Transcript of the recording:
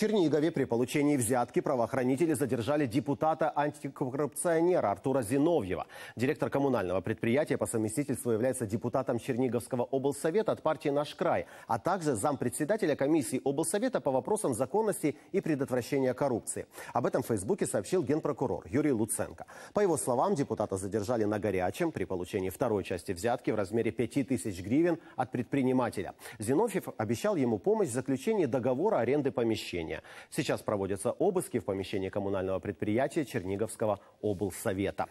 Чернигове при получении взятки правоохранители задержали депутата антикоррупционера Артура Зиновьева. Директор коммунального предприятия по совместительству является депутатом Черниговского облсовета от партии «Наш край», а также зампредседателя комиссии облсовета по вопросам законности и предотвращения коррупции. Об этом в Фейсбуке сообщил генпрокурор Юрий Луценко. По его словам, депутата задержали на горячем при получении второй части взятки в размере 5000 гривен от предпринимателя. Зиновьев обещал ему помощь в заключении договора аренды помещения помещения. Сейчас проводятся обыски в помещении коммунального предприятия Черниговского облсовета.